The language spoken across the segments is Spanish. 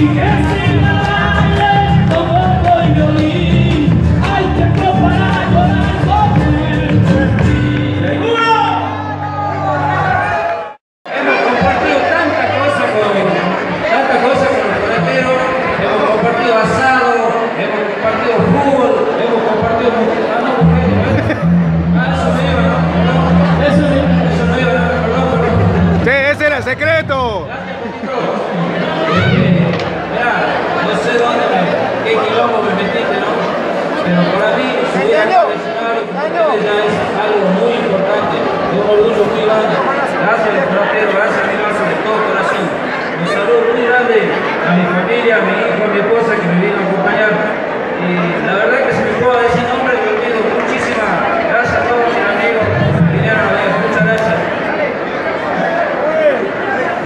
Yes.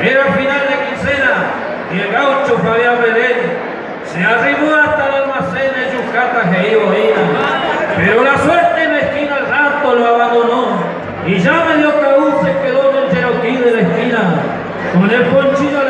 era final de quincena, y el gaucho Fabián Belén se arrimó hasta el almacén de Yucata Geíboína. Pero la suerte mezquina al rato lo abandonó y ya medio cabú se quedó en el Cherokee de la esquina con el ponchillo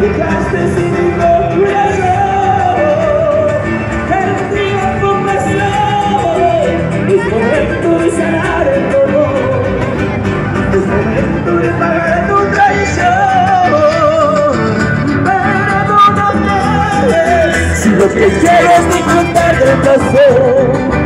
dejaste sin encontrarlo El tiempo pasó Es momento de sanar el dolor. Es momento de pagar tu traición. Pero no quieres Si lo que quieres disfrutar del placer.